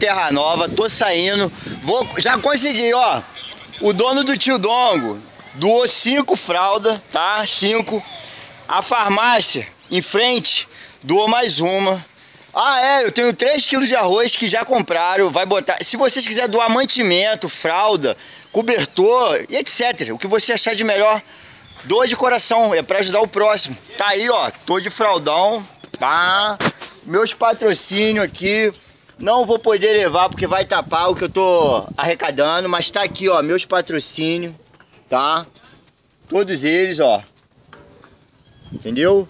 Terra Nova, tô saindo. Vou, já consegui, ó. O dono do tio Dongo doou cinco fraldas, tá? Cinco. A farmácia, em frente, doou mais uma. Ah, é, eu tenho 3 quilos de arroz que já compraram, vai botar... Se vocês quiserem doar mantimento, fralda, cobertor e etc. O que você achar de melhor, doa de coração, é para ajudar o próximo. Tá aí, ó, tô de fraldão, tá? Meus patrocínios aqui, não vou poder levar porque vai tapar o que eu tô arrecadando, mas tá aqui, ó, meus patrocínios, tá? Todos eles, ó. Entendeu?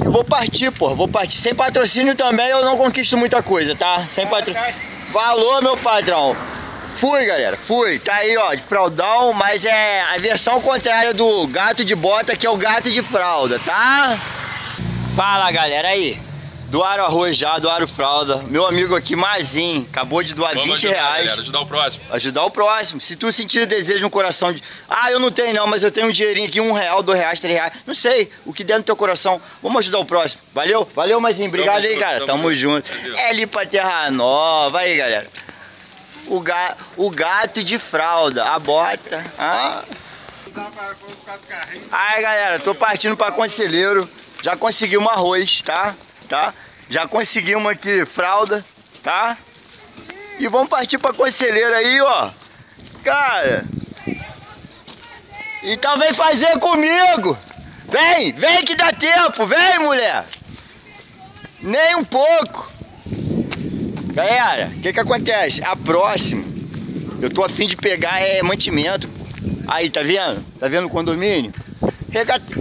E vou partir, pô. Vou partir. Sem patrocínio também eu não conquisto muita coisa, tá? Sem patrocínio. Falou, meu patrão. Fui, galera. Fui. Tá aí, ó, de fraldão, mas é a versão contrária do gato de bota, que é o gato de fralda, tá? Fala, galera. Aí. Doaram arroz já, doaram fralda. Meu amigo aqui, Marzinho, acabou de doar Vamos 20 ajudar, reais. Galera, ajudar o próximo. Ajudar o próximo. Se tu sentir desejo no coração de. Ah, eu não tenho não, mas eu tenho um dinheirinho aqui, um real, dois reais, três reais. Não sei, o que der no teu coração. Vamos ajudar o próximo. Valeu? Valeu, Mazinho. Obrigado aí, cara. tamo Tamo junto. junto. É ali pra Terra Nova. Aí, galera. O, ga... o gato de fralda. A bota. Ah. Aí, galera, tô partindo pra Conselheiro. Já consegui um arroz, tá? Tá? Já conseguimos aqui fralda, tá? E vamos partir pra Conselheiro aí, ó. Cara. Então vem fazer comigo. Vem, vem que dá tempo. Vem, mulher. Nem um pouco. Galera, o que que acontece? A próxima, eu tô afim de pegar é mantimento. Aí, tá vendo? Tá vendo o condomínio?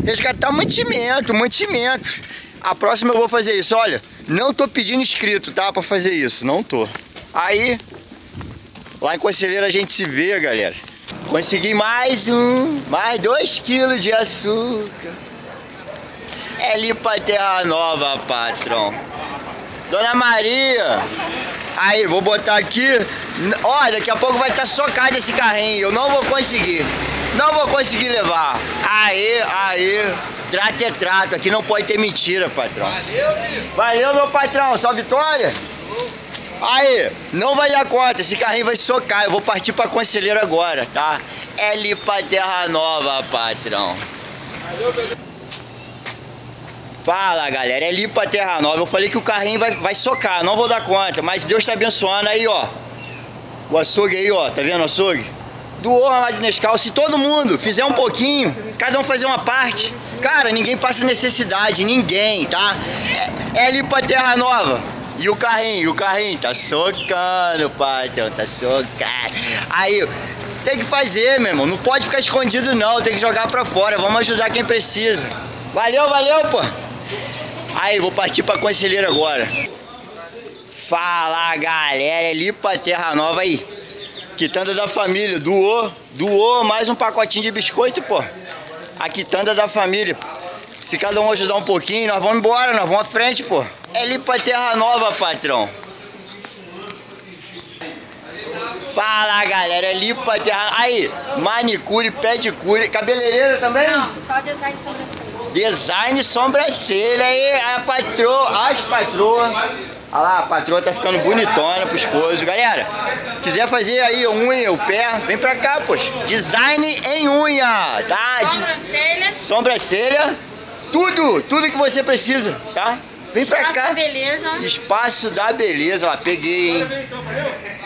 Resgatar mantimento, mantimento. A próxima eu vou fazer isso. Olha, não tô pedindo inscrito, tá? Pra fazer isso. Não tô. Aí, lá em Conselheiro a gente se vê, galera. Consegui mais um, mais dois quilos de açúcar. É ali pra Terra Nova, patrão. Dona Maria. Aí, vou botar aqui. Ó, daqui a pouco vai estar socado esse carrinho. Eu não vou conseguir. Não vou conseguir levar. Aí, aí. Trato é trato. Aqui não pode ter mentira, patrão. Valeu, meu patrão. Só vitória? Aí, não vai dar conta. Esse carrinho vai socar. Eu vou partir pra conselheiro agora, tá? É ali pra Terra Nova, patrão. Fala galera, é ali pra Terra Nova. Eu falei que o carrinho vai, vai socar, não vou dar conta, mas Deus tá abençoando aí, ó. O açougue aí, ó, tá vendo o açougue? Doou lá de Nescau. Se todo mundo fizer um pouquinho, cada um fazer uma parte, cara, ninguém passa necessidade, ninguém, tá? É, é ali pra Terra Nova. E o carrinho, o carrinho tá socando, patrão, tá socando. Aí, tem que fazer, meu irmão. Não pode ficar escondido, não. Tem que jogar pra fora. Vamos ajudar quem precisa. Valeu, valeu, pô. Aí, vou partir pra conselheiro agora. Fala, galera. É ali pra Terra Nova aí. Quitanda da família. Doou. Doou mais um pacotinho de biscoito, pô. A quitanda da família. Se cada um ajudar um pouquinho, nós vamos embora. Nós vamos à frente, pô. É ali pra Terra Nova, patrão. Fala, galera. É ali pra Terra... Aí, manicure, pedicure. Cabeleireira também? Não, só design sobrancelha. Design sobrancelha aí, a patroa, as patroas. Olha lá, a patroa tá ficando bonitona pro esposo. Galera, quiser fazer aí unha, o pé, vem pra cá, poxa. Design em unha, tá? Sobrancelha, sobrancelha, tudo, tudo que você precisa, tá? Vem pra espaço cá. da beleza. Espaço da beleza, ó, peguei, hein?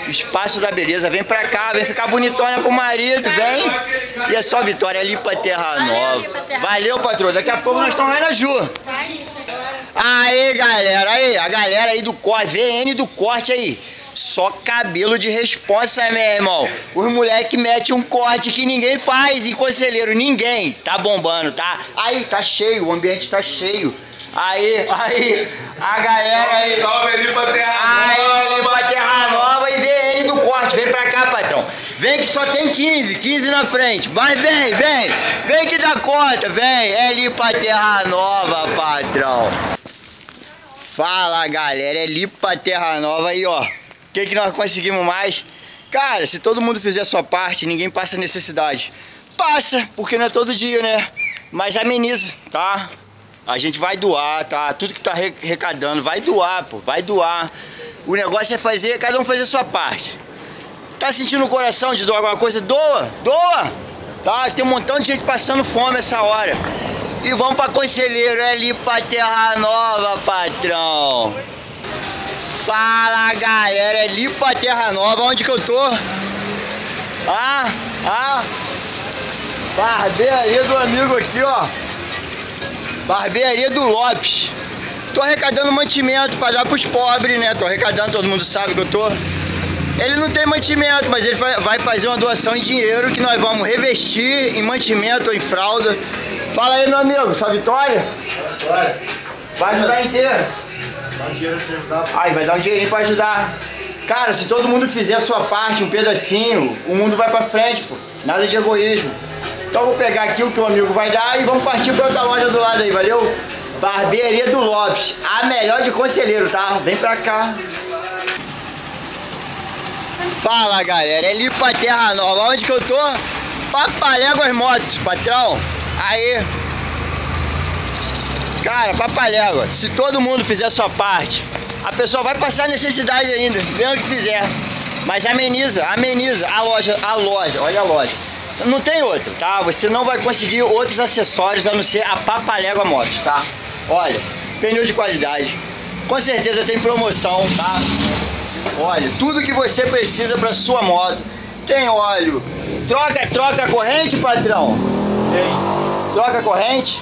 Espaço da beleza, vem pra cá, vem ficar bonitona pro marido, vem. E é só vitória ali pra Terra Nova. Valeu, patroa. Daqui a pouco nós estamos lá na Ju. Aí, galera, aí, a galera aí do corte, VN do corte aí. Só cabelo de responsa, meu irmão. Os moleque metem um corte que ninguém faz em conselheiro, ninguém. Tá bombando, tá? Aí, tá cheio, o ambiente tá cheio. Aí, aí, a galera aí. Salve ali pra terra. Aí, ele vai Terra Nova e vê ele do corte. Vem pra cá, patrão. Vem que só tem 15, 15 na frente. Mas vem, vem. Vem que dá conta, vem. É ali pra Terra Nova, patrão. Fala, galera. É ali pra Terra Nova aí, ó. O que, que nós conseguimos mais? Cara, se todo mundo fizer a sua parte, ninguém passa necessidade. Passa, porque não é todo dia, né? Mas ameniza, tá? A gente vai doar, tá? Tudo que tá re- arrecadando, vai doar, pô, vai doar. O negócio é fazer, cada um fazer a sua parte. Tá sentindo o coração de doar alguma coisa? Doa, doa! Tá? Tem um montão de gente passando fome essa hora. E vamos pra Conselheiro, é ali pra Terra Nova, patrão. Fala, galera, é ali pra Terra Nova. Onde que eu tô? Ah, ah. Barbearia do amigo aqui, ó. Barbearia do Lopes. Tô arrecadando mantimento pra dar pros pobres, né? Tô arrecadando, todo mundo sabe que eu tô. Ele não tem mantimento, mas ele vai fazer uma doação em dinheiro que nós vamos revestir em mantimento ou em fralda. Fala aí, meu amigo, sua vitória? Vitória. Vai ajudar inteiro. Dá um dinheiro pra ajudar. Aí, vai dar um dinheirinho pra ajudar. Cara, se todo mundo fizer a sua parte, um pedacinho, o mundo vai pra frente, pô. Nada de egoísmo. Então eu vou pegar aqui o que o amigo vai dar e vamos partir pra outra loja do lado aí, valeu? Barbearia do Lopes, a melhor de conselheiro, tá? Vem pra cá. Fala galera, é ali pra Terra Nova, onde que eu tô? Papaléguas Motos, patrão. Aí. Cara, papalégua, se todo mundo fizer sua parte, a pessoa vai passar necessidade ainda, vendo o que fizer. Mas ameniza, ameniza a loja, a loja, olha a loja. Não tem outra, tá? Você não vai conseguir outros acessórios a não ser a Papalégua Motos, tá? Olha, pneu de qualidade. Com certeza tem promoção, tá? Olha, tudo que você precisa para sua moto. Tem óleo. Troca, troca corrente, patrão? Tem. Troca corrente?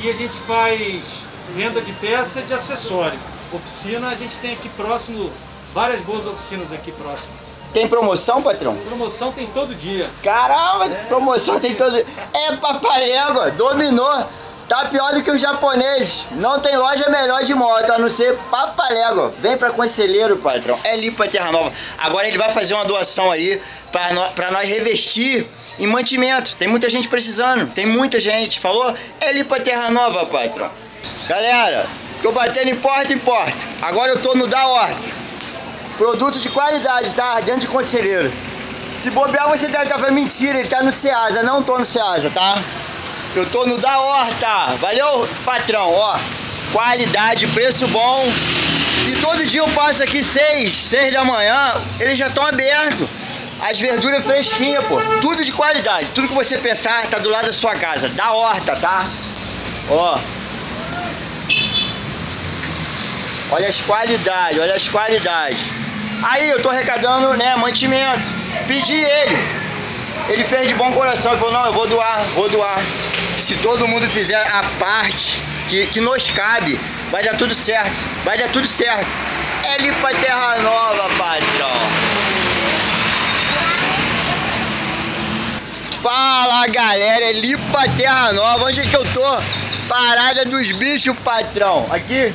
E a gente faz venda de peça e de acessório. Oficina, a gente tem aqui próximo, várias boas oficinas aqui próximo. Tem promoção, patrão? Promoção tem todo dia. Caramba, é. promoção tem todo dia. É papalégua, dominou. Tá pior do que os japoneses. Não tem loja melhor de moto, a não ser Papalégua. Vem pra Conselheiro, patrão. É ali pra Terra Nova. Agora ele vai fazer uma doação aí pra nós, pra nós revestir em mantimento. Tem muita gente precisando. Tem muita gente. Falou? É ali pra Terra Nova, patrão. Galera, tô batendo em porta em porta. Agora eu tô no da horta. Produto de qualidade, tá? Dentro de Conselheiro. Se bobear, você deve estar falando mentira. Ele tá no Ceasa. Não tô no Ceasa, tá? Eu tô no da horta. Valeu, patrão, ó. Qualidade, preço bom. E todo dia eu passo aqui seis, seis da manhã, eles já estão abertos. As verduras fresquinhas, pô. Tudo de qualidade. Tudo que você pensar tá do lado da sua casa. Da horta, tá? Ó. Olha as qualidades, olha as qualidades. Aí eu tô arrecadando, né, mantimento. Pedi ele. Ele fez de bom coração. Ele falou, não, eu vou doar, vou doar se todo mundo fizer a parte que, que nos cabe, vai dar tudo certo. Vai dar tudo certo. É ali pra Terra Nova, patrão. Fala galera, é ali pra Terra Nova. Onde é que eu tô? Parada dos bichos, patrão. Aqui.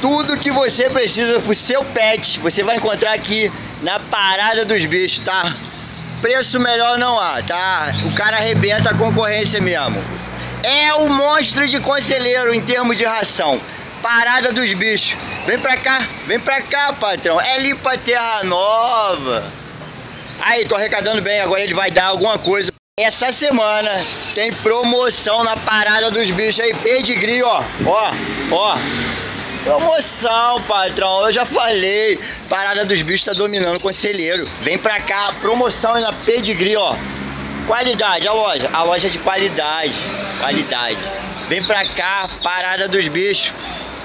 Tudo que você precisa pro seu pet, você vai encontrar aqui na Parada dos Bichos, tá? preço melhor não há, tá? O cara arrebenta a concorrência mesmo. É o monstro de conselheiro em termos de ração. Parada dos bichos. Vem pra cá, vem pra cá, patrão. É ali pra Terra Nova. Aí, tô arrecadando bem, agora ele vai dar alguma coisa. Essa semana tem promoção na Parada dos Bichos aí, pedigree, ó. Ó, ó. Promoção, patrão, eu já falei. Parada dos bichos tá dominando o conselheiro. Vem pra cá, promoção na pedigree, ó. Qualidade, a loja. A loja é de qualidade. Qualidade. Vem pra cá, parada dos bichos.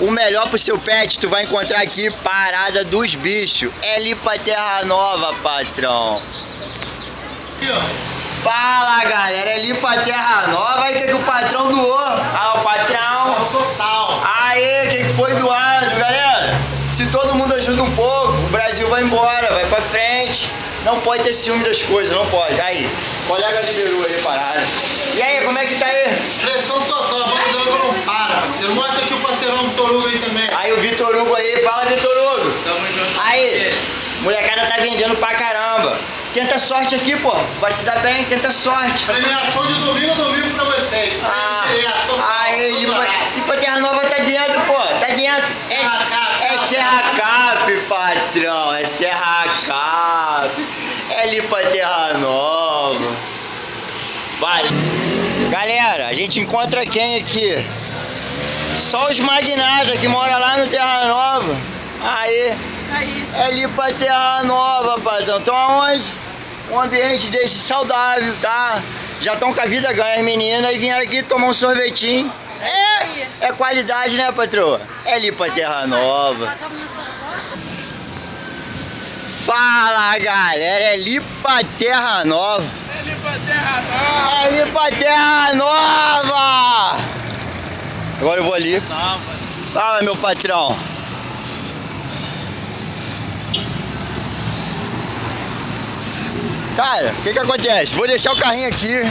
O melhor pro seu pet, tu vai encontrar aqui, parada dos bichos. É ali pra Terra Nova, patrão. Fala galera, é ali pra Terra Nova, aí o que, que o patrão doou? Ah, o patrão. Total. Aí, o que, que foi doado, galera? Se todo mundo ajuda um pouco, o Brasil vai embora, vai pra frente. Não pode ter ciúme das coisas, não pode. Aí, colega liberou aí parada. E aí, como é que tá aí? Pressão total, vamos dando não para, parceiro. Mostra aqui o parceirão Vitor Hugo aí também. Aí o Vitor Hugo aí, fala Vitor Hugo. Tamo junto. Aí, molecada tá vendendo pra caramba. Tenta sorte aqui, pô. Vai se dar bem, tenta sorte. Premiação de domingo, domingo pra vocês. Ah, aí, e pra Terra Nova tá dentro, pô. Tá dentro. É, é Serra Cap, patrão. É Serra Cap. É ali pra Terra Nova. Vai. Galera, a gente encontra quem aqui? Só os magnatas que moram lá no Terra Nova. Aí, Isso aí. é ali pra Terra Nova, patrão. Então aonde? Um ambiente desse saudável, tá? Já estão com a vida ganha as meninas e vieram aqui tomar um sorvetinho. É, é qualidade, né, patroa? É ali pra Terra Nova. Fala, galera, é ali pra Terra Nova. É ali pra Terra Nova. É ali pra Terra Nova. Agora eu vou ali. Fala, meu patrão. Cara, o que que acontece? Vou deixar o carrinho aqui.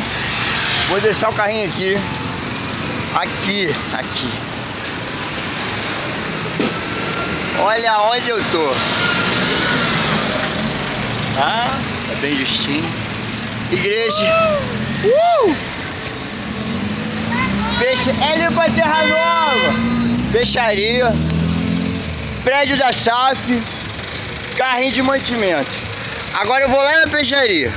Vou deixar o carrinho aqui. Aqui, aqui. Olha onde eu tô. Ah, é bem justinho. Igreja. Uh! Peixe, é ali pra Terra Nova. Peixaria. Prédio da SAF. Carrinho de mantimento. Agora eu vou lá na peixaria.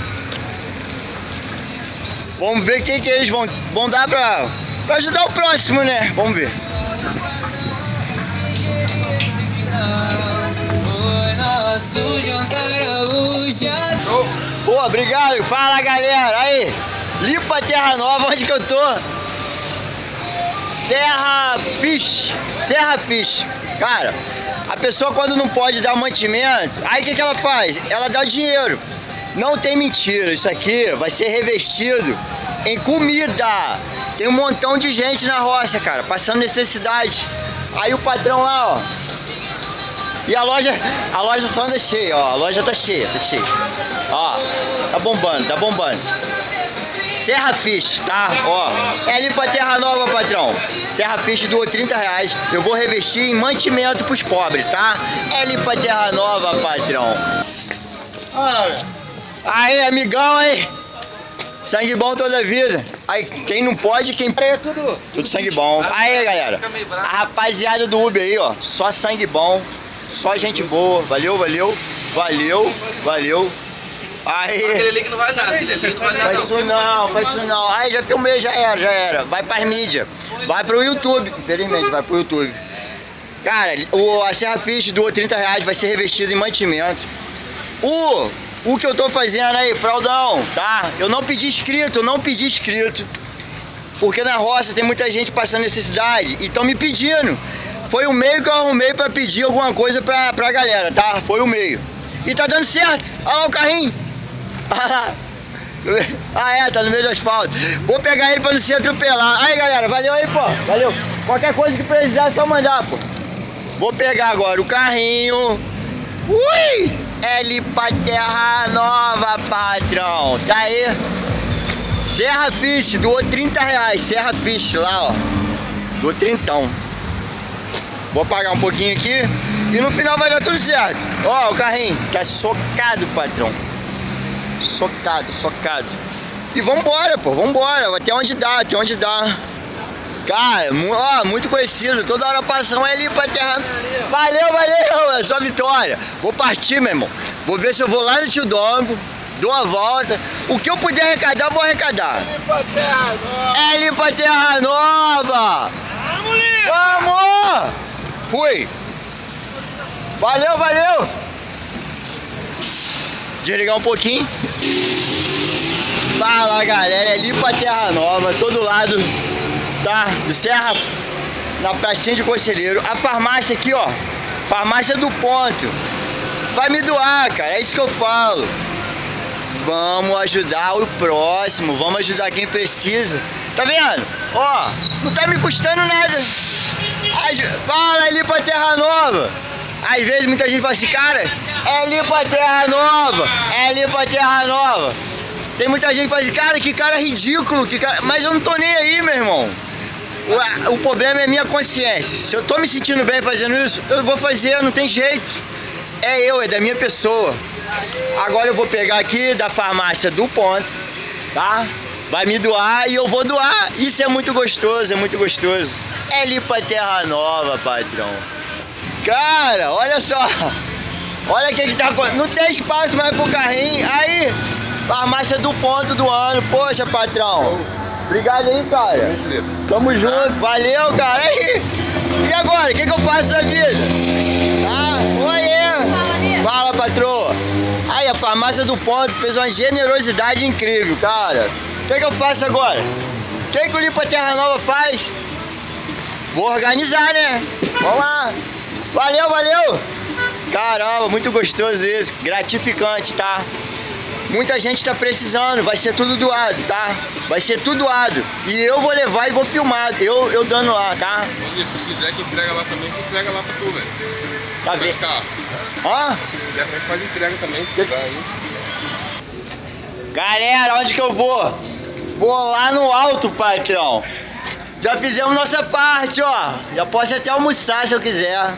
Vamos ver o que, que eles vão, vão dar pra, pra ajudar o próximo, né? Vamos ver. Pô, obrigado. Fala, galera. Aí, Lipa Terra Nova, onde que eu tô? Serra Fish. Serra Fish. Cara, a pessoa quando não pode dar mantimento, aí o que, que ela faz? Ela dá dinheiro. Não tem mentira. Isso aqui vai ser revestido em comida. Tem um montão de gente na roça, cara, passando necessidade. Aí o patrão lá, ó. E a loja, a loja só anda cheia, ó. A loja tá cheia, tá cheia. Ó, tá bombando, tá bombando. Serra Fish, tá? Ó, é ali pra Terra Nova, patrão. Serra Fish doou 30 reais. Eu vou revestir em mantimento pros pobres, tá? É ali pra Terra Nova, patrão. Aí, amigão, aí. Sangue bom toda a vida. Aí, quem não pode, quem. É tudo. Tudo sangue bom. Aí, galera. A rapaziada do Uber aí, ó. Só sangue bom. Só gente boa. Valeu, valeu. Valeu, valeu. Aí. Aquele ali que não vai nada, aquele ali não vai nada. Faz isso não, faz isso não. Aí já filmei, já era, já era. Vai pras mídias. Vai pro YouTube. Infelizmente, vai pro YouTube. Cara, o, a Serra Fish doou 30 reais, vai ser revestido em mantimento. O, o que eu tô fazendo aí, fraldão, tá? Eu não pedi inscrito, eu não pedi inscrito. Porque na roça tem muita gente passando necessidade e estão me pedindo. Foi o meio que eu arrumei pra pedir alguma coisa pra, pra galera, tá? Foi o meio. E tá dando certo. Olha lá o carrinho. Ah é, tá no meio do asfalto. Vou pegar ele pra não ser atropelado. Aí galera, valeu aí, pô. Valeu. Qualquer coisa que precisar é só mandar, pô. Vou pegar agora o carrinho. Ui! L pra Terra Nova, patrão. Tá aí. Serra Fish, doou 30 reais. Serra Fish lá, ó. Doou trintão. Vou pagar um pouquinho aqui e no final vai dar tudo certo. Ó, o carrinho, é socado, patrão. Socado, socado. E vambora, pô, vambora. Até onde dá, até onde dá. Cara, ó, muito conhecido. Toda hora passam ali pra terra. Valeu, valeu, é só vitória. Vou partir, meu irmão. Vou ver se eu vou lá no tio Dombo, dou a volta. O que eu puder arrecadar, eu vou arrecadar. É ali pra Terra Nova! Vamos! Fui! Valeu, valeu! Desligar um pouquinho. Fala galera, é ali pra Terra Nova, todo lado Do Serra, na pracinha de Conselheiro. A farmácia aqui, ó, farmácia do ponto. Vai me doar, cara, é isso que eu falo. Vamos ajudar o próximo, vamos ajudar quem precisa. Tá vendo? Ó, não tá me custando nada. Fala ali pra Terra Nova. Às vezes muita gente fala assim, cara, é ali pra Terra Nova, é ali pra Terra Nova. Tem muita gente que fala assim, cara, que cara ridículo, que cara... mas eu não tô nem aí, meu irmão. O, problema é minha consciência. Se eu tô me sentindo bem fazendo isso, eu vou fazer, não tem jeito. É eu, é da minha pessoa. Agora eu vou pegar aqui da farmácia do ponto, tá? Vai me doar e eu vou doar. Isso é muito gostoso, é muito gostoso. É ali pra Terra Nova, patrão. Cara, olha só. Olha o que que tá acontecendo. Não tem espaço mais pro carrinho. Aí, farmácia do ponto do ano. Poxa, patrão. Obrigado aí, cara. Tamo junto, valeu, cara. E agora? O que, que eu faço da vida? Ah, tá? Oiê! É. Fala, patroa. Aí, a farmácia do ponto fez uma generosidade incrível, cara. O que, que eu faço agora? O que, que o Limpa Terra Nova faz? Vou organizar, né? Vamos lá. Valeu, valeu. Caramba, muito gostoso isso. Gratificante, tá? Muita gente tá precisando, vai ser tudo doado, tá? Vai ser tudo doado. E eu vou levar e vou filmar, eu, eu dando lá, tá? Se quiser que entrega lá também, que entrega lá pra tu, velho. Tá vendo? Ó, Se quiser faz entrega também, se quiser aí. galera, onde que eu vou? Vou lá no alto, patrão. Já fizemos nossa parte, ó. Já posso até almoçar se eu quiser.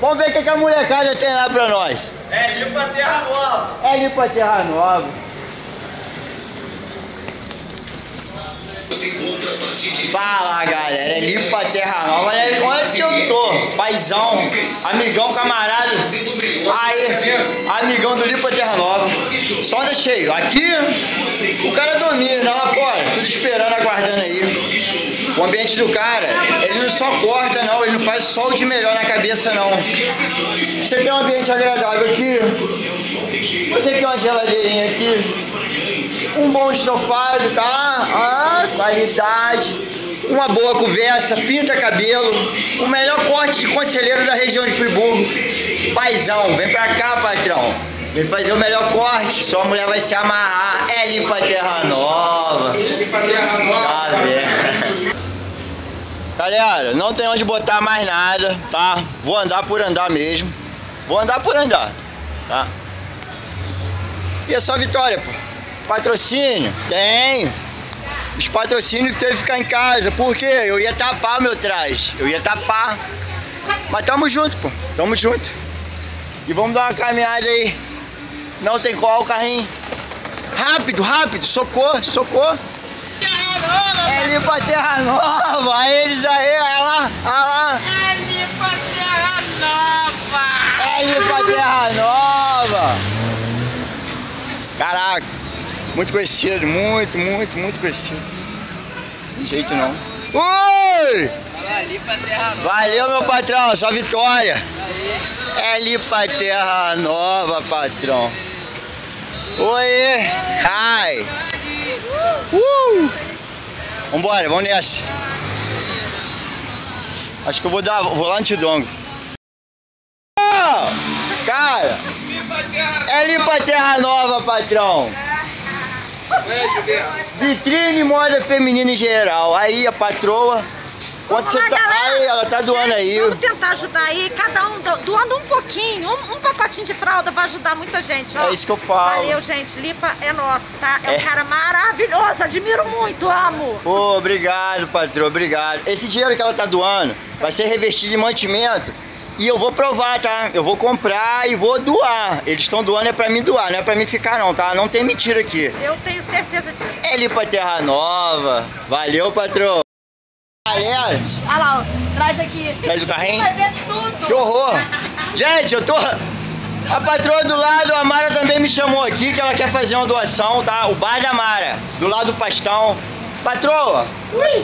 Vamos ver o que, que a molecada tem lá pra nós. É limpa terra nova. É ali pra Terra Nova. Fala galera, é ali pra Terra Nova. Olha olha que eu tô, paizão, amigão, camarada. Aí, amigão do Lipa Terra Nova. Só cheio. Aqui, o cara domina, lá fora, tudo esperando, aguardando aí. O ambiente do cara, ele não só corta não, ele não faz sol de melhor na cabeça não. Você tem um ambiente agradável aqui. Você tem uma geladeirinha aqui. Um bom estofado, tá? Ah, qualidade. Uma boa conversa, pinta cabelo. O melhor corte de conselheiro da região de Friburgo. Paizão, vem pra cá, patrão. Vem fazer o melhor corte. Sua mulher vai se amarrar. É limpa terra nova. Tá vendo? Galera, não tem onde botar mais nada, tá? Vou andar por andar mesmo. Vou andar por andar, tá? E é só vitória, pô. Patrocínio? Tem. Os patrocínios teve que ficar em casa. Por quê? Eu ia tapar meu traje. Eu ia tapar. Mas tamo junto, pô. Tamo junto. E vamos dar uma caminhada aí. Não tem qual o carrinho. Rápido, rápido. Socorro, socorro. É ali pra Terra Nova. Eles aí, olha lá, olha lá. É ali pra Terra Nova. É ali pra Terra Nova. Caraca, muito conhecido, muito, muito, muito conhecido. De jeito não. Nova. Valeu, meu patrão, só vitória. É ali pra Terra Nova, patrão. Oi! Hi! Uh! Vambora, vamos nessa. Acho que eu vou dar, vou lá no Tidongo. Cara! É ali pra Terra Nova, patrão. Vitrine moda feminina em geral. Aí a patroa. Quanto você tá. Aí, ela tá doando aí. Vamos tentar ajudar aí, cada um do- doando um pouquinho, um, um pacotinho de fralda vai ajudar muita gente. ó. É isso que eu falo. Valeu, gente. Lipa é nosso, tá? É, É. um cara maravilhoso, admiro muito, amo. Pô, obrigado, patrão, obrigado. Esse dinheiro que ela tá doando vai ser revestido em mantimento. E eu vou provar, tá? Eu vou comprar e vou doar. Eles estão doando é pra mim doar, não é pra mim ficar não, tá? Não tem mentira aqui. Eu tenho certeza disso. É ali pra Terra Nova. Valeu, patrão. Galera, Olha lá, ó, traz aqui. traz o carrinho. Fazer tudo. Que horror! Gente, eu tô. A patroa do lado, a Mara também me chamou aqui que ela quer fazer uma doação, tá? O bar da Mara, do lado do pastão. Patroa,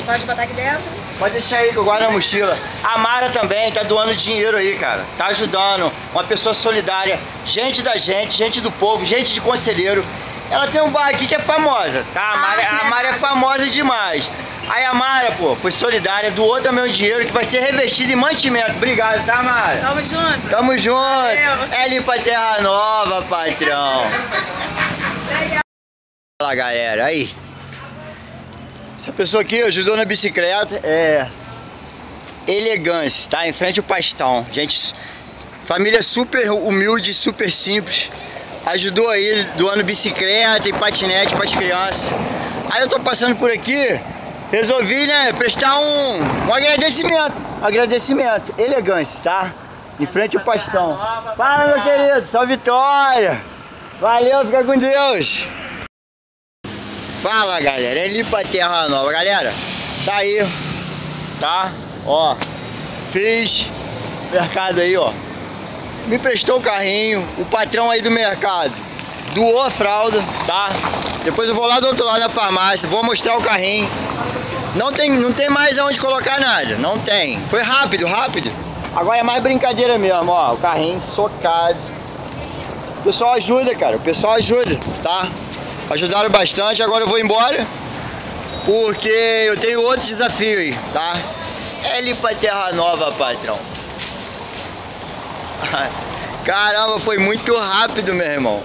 Pode botar aqui dentro. pode deixar aí que eu guardo na mochila. A Mara também tá doando dinheiro aí, cara. Tá ajudando. Uma pessoa solidária. Gente da gente, gente do povo, gente de conselheiro. Ela tem um bar aqui que é famosa, tá? A Mara, a Mara é famosa demais. Aí a Mara, pô, foi solidária, doou também o dinheiro que vai ser revestido em mantimento. Obrigado, tá, Mara? Tamo junto. Tamo junto! É ali pra Terra Nova, patrão! Fala galera, aí. Essa pessoa aqui ajudou na bicicleta, é. Elegância, tá? Em frente ao pastão. Gente, família super humilde, super simples. Ajudou aí doando bicicleta e patinete para as crianças. Aí eu tô passando por aqui, resolvi, né, prestar um, um agradecimento. Agradecimento. Elegância, tá? Em frente ao pastão. Fala, meu querido. Salve Vitória. Valeu, fica com Deus. Fala, galera. É ali pra Terra Nova. Galera, tá aí. Tá? Ó. Fiz mercado aí, ó. Me prestou o carrinho. O patrão aí do mercado doou a fralda, tá? Depois eu vou lá do outro lado na farmácia, vou mostrar o carrinho. Não tem, não tem mais aonde colocar nada, não tem. Foi rápido, rápido. Agora é mais brincadeira mesmo, ó. O carrinho socado. O pessoal ajuda, cara. O pessoal ajuda, tá? Ajudaram bastante. Agora eu vou embora. Porque eu tenho outro desafio aí, tá? É ali pra Terra Nova, patrão. Caramba, foi muito rápido, meu irmão.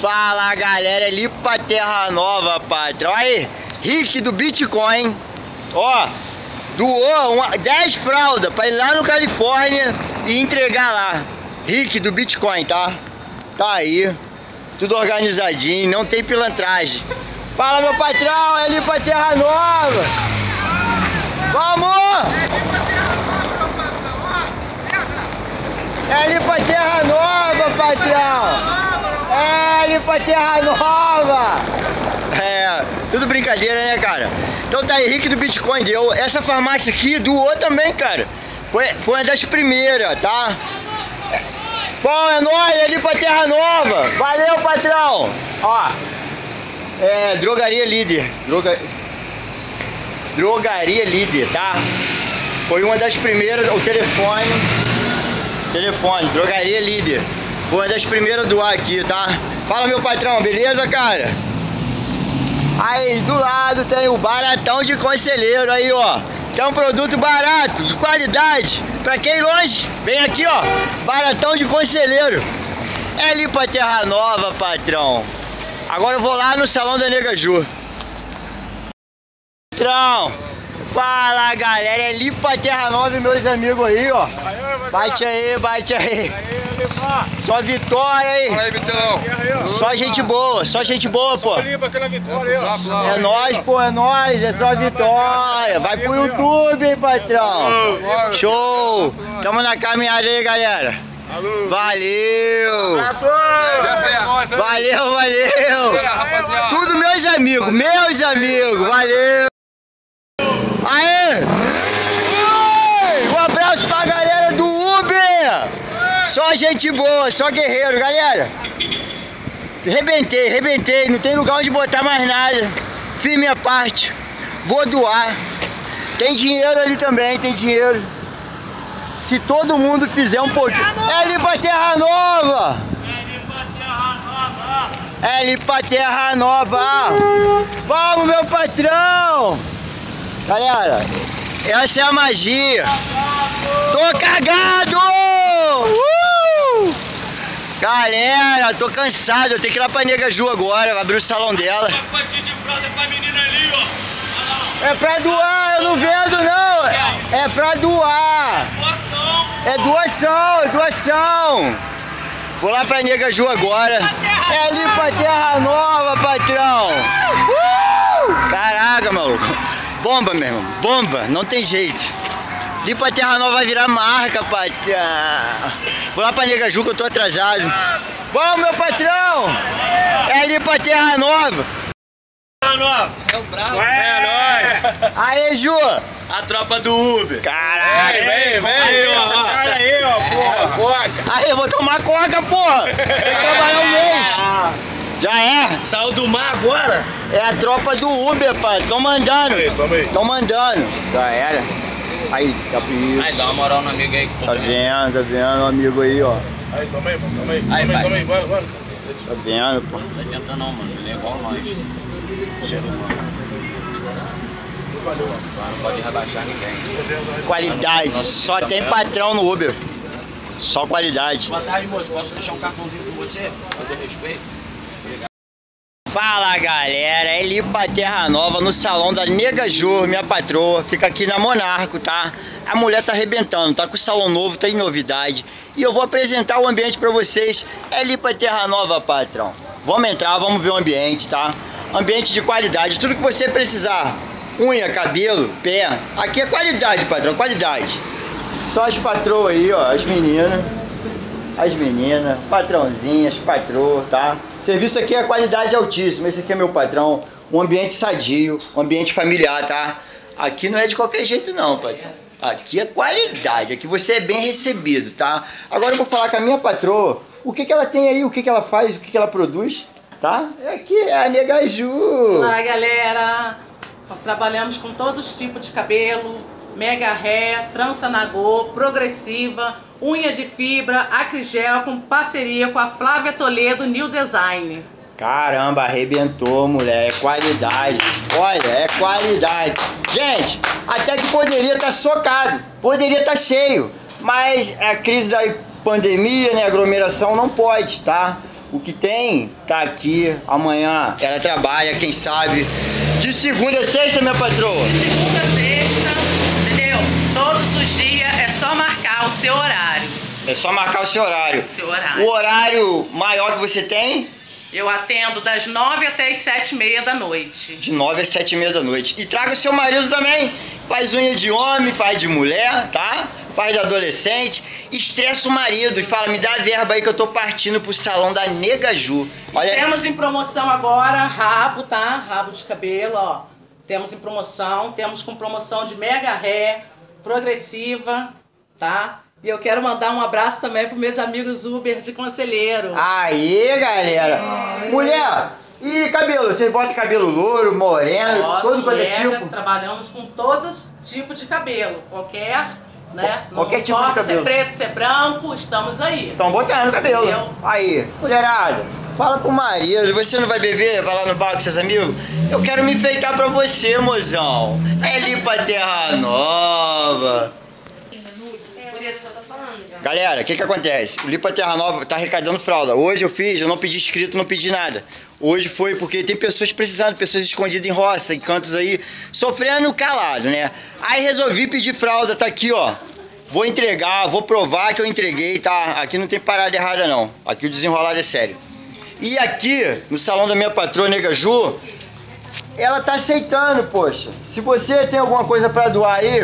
Fala, galera, ali pra Terra Nova, patrão. Aí, Rick do Bitcoin. Ó, doou uma, 10 fraldas pra ir lá no Califórnia e entregar lá. Rick do Bitcoin, tá? Tá aí. Tudo organizadinho, não tem pilantragem. Fala, meu patrão, é ali pra Terra Nova. Vamos! É ali pra Terra Nova, patrão! É ali pra Terra Nova! É, tudo brincadeira, né, cara? Então tá, Henrique do Bitcoin deu. Essa farmácia aqui doou também, cara. Foi, foi uma das primeiras, tá? Bom, é nóis, é ali pra Terra Nova. Valeu, patrão! Ó, é, drogaria líder. Droga... Drogaria líder, tá? Foi uma das primeiras, o telefone. Telefone, drogaria líder. Foi uma das primeiras a doar aqui, tá? Fala meu patrão, beleza, cara? Aí, do lado tem o baratão de conselheiro aí, ó. Que é um produto barato, de qualidade. Pra quem longe, vem aqui, ó. Baratão de conselheiro. É ali pra Terra Nova, patrão. Agora eu vou lá no salão da Nega Ju. Patrão, fala galera, é ali pra Terra Nova meus amigos aí, ó. Bate aí, bate aí. Só vitória aí. Fala aí, Vitelão. Só gente boa, só gente boa, pô. É nóis, pô, é nóis, é só vitória. Vai pro YouTube, hein, patrão. Show. Tamo na caminhada aí, galera. Valeu. Valeu, valeu. Tudo meus amigos, meus amigos. Valeu. Aê. Oi, Um abraço pra galera do Uber. Só gente boa, só guerreiro, galera. Rebentei, rebentei. Não tem lugar onde botar mais nada. Fiz minha parte. Vou doar. Tem dinheiro ali também, tem dinheiro. Se todo mundo fizer um pouquinho. É ali pra Terra Nova! É ali pra Terra Nova! Vamos, meu patrão! Galera, essa é a magia! Tô cagado! Uh! Galera, tô cansado, eu tenho que ir lá pra Nega Ju agora, abrir o salão dela. É pra doar, eu não vendo não! É pra doar! Doação. É doação, é doação! Vou lá pra Nega Ju agora. É ali pra Terra Nova, patrão! Uh! Caraca, maluco! Bomba, meu irmão, bomba, não tem jeito. Ali pra Terra Nova vai virar marca, patrão. Vou lá pra Nega Ju que eu tô atrasado. Vamos, meu patrão! É ali pra Terra Nova! É nóis. Aê, Ju! A tropa do Uber. Caraca! Vem, vem aí, ó. aí, ó, porra! Aí, eu vou tomar coca, porra! Tem que trabalhar um mês! Já é? Saiu do mar agora? É a tropa do Uber, pai. Tão mandando. toma aí. Tão mandando. Já era. Aí, tá por isso. Aí, dá uma moral no amigo aí que Tá vendo, tá vendo, o amigo aí, ó. Aí, toma aí, mano. Toma aí. Aí, Toma aí, toma aí. Bora, bora. Tá vendo, pô. Não adianta não, mano. Ele é igual nós. Cheiro humano. Não pode rebaixar ninguém. Qualidade. Só tem patrão no Uber. Só qualidade. Boa tarde, moço. Posso deixar um cartãozinho com você? Pra ter respeito? Fala galera, é ali pra Terra Nova no salão da Nega Ju, minha patroa, fica aqui na Monarco, tá? A mulher tá arrebentando, tá com o salão novo, tem novidade. E eu vou apresentar o ambiente pra vocês, é ali pra Terra Nova, patrão. Vamos entrar, vamos ver o ambiente, tá? Ambiente de qualidade, tudo que você precisar. Unha, cabelo, pé. Aqui é qualidade, patrão, qualidade. Só as patroas aí, ó, as meninas as meninas, patrãozinhas, patroa, tá? Serviço aqui é qualidade altíssima. Esse aqui é meu patrão. Um ambiente sadio, um ambiente familiar, tá? Aqui não é de qualquer jeito não, patrão. Aqui é qualidade, aqui você é bem recebido, tá? Agora eu vou falar com a minha patroa, o que que ela tem aí, o que que ela faz, o que que ela produz, tá? Aqui é a Nega Ju. Olá, galera! Trabalhamos com todos os tipos de cabelo, mega ré, trança nagô, progressiva, unha de fibra, acrigel, com parceria com a Flávia Toledo New Design. Caramba, arrebentou, mulher. É qualidade. Olha, é qualidade. Gente, até que poderia estar socado, poderia estar cheio, mas a crise da pandemia, né, aglomeração não pode, tá? O que tem tá aqui. Amanhã ela trabalha, quem sabe, de segunda a sexta, minha patroa. Segunda a sexta, entendeu? Todos os dias é só marcar o seu horário. É só marcar o seu horário. Seu horário. O horário maior que você tem? Eu atendo das nove até as sete e meia da noite. De nove às sete e meia da noite. E traga o seu marido também. Faz unha de homem, faz de mulher, tá? Faz de adolescente. Estressa o marido e fala, me dá a verba aí que eu tô partindo pro salão da Nega Ju. Olha, Temos em promoção agora rabo, tá? Rabo de cabelo, ó. Temos em promoção, temos com promoção de mega ré, progressiva, tá? E eu quero mandar um abraço também pros meus amigos Uber de Conselheiro. Aí, galera. Mulher, e cabelo? Você bota cabelo louro, moreno, Ó, todo quanto é tipo? Trabalhamos com todos tipos de cabelo, qualquer, né? Qual- qualquer Não tipo de cabelo. Se é preto, se é branco, estamos aí. Bota aí no cabelo. Entendeu? Aí, mulherada, fala com o marido. Você não vai beber? Vai lá no bar com seus amigos? Eu quero me enfeitar pra você, mozão. É ali pra Terra Nova. Galera, o que que acontece? O Lipa Terra Nova tá arrecadando fralda. Hoje eu fiz, eu não pedi inscrito, não pedi nada. Hoje foi porque tem pessoas precisando, pessoas escondidas em roça, em cantos aí, sofrendo calado, né? Aí resolvi pedir fralda, tá aqui, ó. Vou entregar, vou provar que eu entreguei, tá? Aqui não tem parada errada, não. Aqui o desenrolado é sério. E aqui, no salão da minha patroa, Nega Ju, ela tá aceitando, poxa. Se você tem alguma coisa pra doar aí,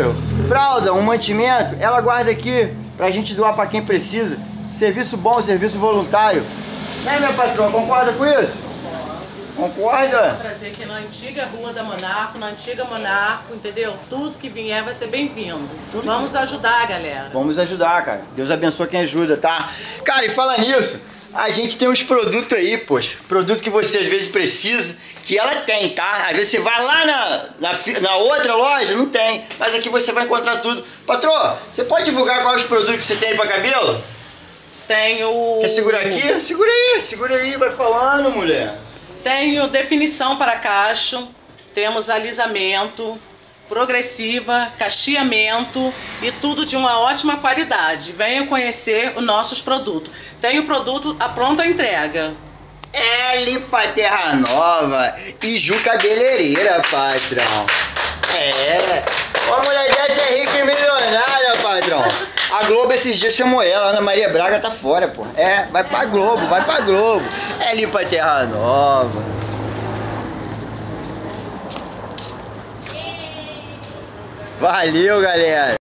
fralda, um mantimento, ela guarda aqui pra gente doar pra quem precisa. Serviço bom, serviço voluntário. Né, minha patroa, concorda com isso? Concorda? Vou trazer aqui na antiga Rua da Monarco, na antiga Monarco, entendeu? Tudo que vier vai ser bem-vindo. Vamos ajudar, galera. Vamos ajudar, cara. Deus abençoe quem ajuda, tá? Cara, e fala nisso, a gente tem uns produtos aí, poxa. Produto que você às vezes precisa, que ela tem, tá? Às vezes você vai lá na, na, na outra loja, não tem. Mas aqui você vai encontrar tudo. Patroa, você pode divulgar quais os produtos que você tem aí pra cabelo? Tenho. Quer segurar aqui? Segura aí, segura aí, vai falando, mulher. Tenho definição para cacho, temos alisamento, progressiva, cacheamento e tudo de uma ótima qualidade. Venham conhecer os nossos produtos. Tenho produto à pronta entrega. É Lipa Terra Nova e Ju Cabeleireira, patrão. É, uma mulher dessa é rica e milionária, patrão. A Globo esses dias chamou ela, Ana Maria Braga tá fora, pô. É, vai pra Globo, vai pra Globo. É Lipa Terra Nova. Valeu, galera.